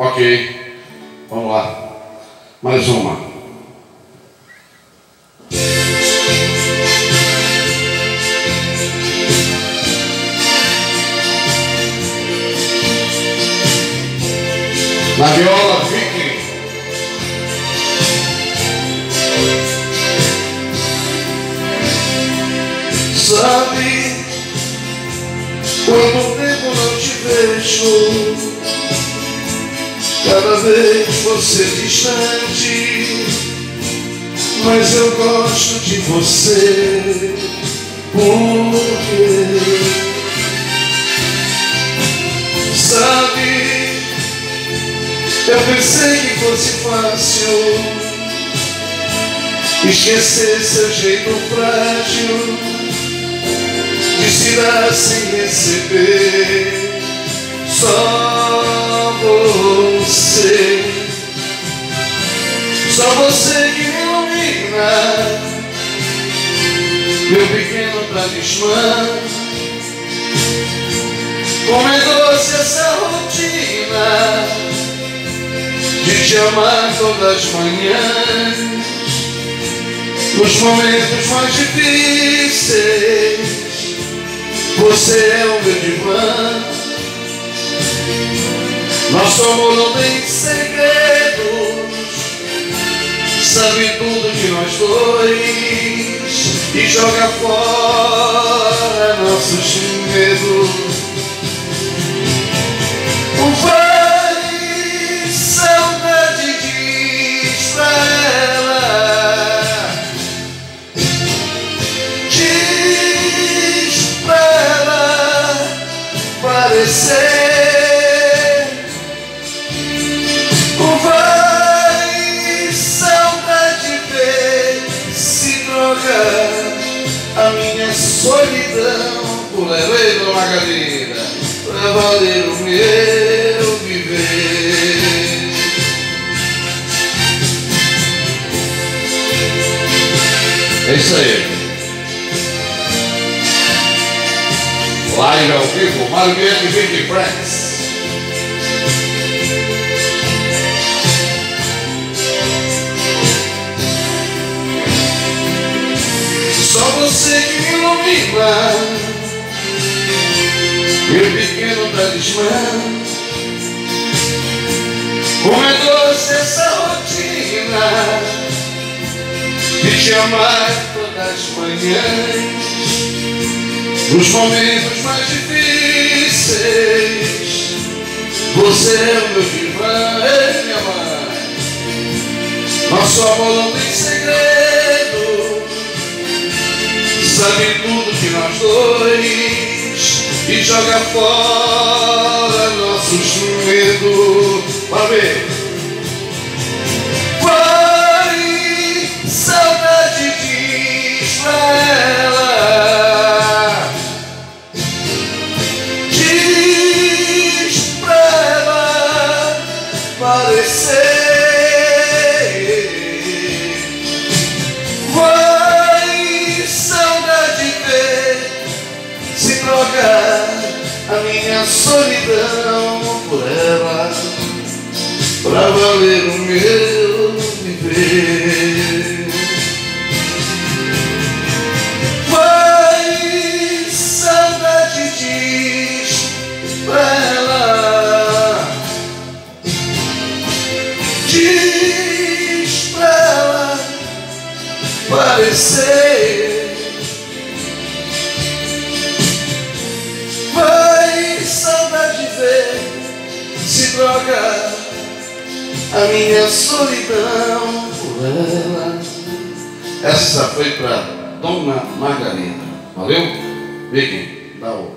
Ok, vamos lá. Mais uma. Na viola, Vicky. Sabe quando o tempo não te vejo, cada vez você distante, mas eu gosto de você, porque sabe eu pensei que fosse fácil esquecer seu jeito frágil de se dar sem receber. Só você, só você que me ilumina, meu pequeno talismã. Como é doce essa rotina de te amar todas as manhãs, nos momentos mais difíceis, você é amor não tem segredos, sabe tudo de nós dois e joga fora nossos medos. Vai solidão por leve uma galera pra valer o meu viver. É isso aí. Live ao vivo, Mário Guilherme Vicky ilumina Meu pequeno talismã. Como é doce essa rotina De te amar todas as manhãs Nos momentos mais difíceis. Você é o meu divã, é minha mãe Nosso amor não tem segredo. Sabe tudo de dois e joga fora nossos medos. Para ver. Vai, saudade diz pra ela. Diz pra ela parecer. Solidão por ela, pra valer o meu viver. Vai, saudade diz pra ela, diz pra ela parecer. Droga a minha solidão por ela. Essa foi pra Dona Margarida. Valeu? Vicky, dá o.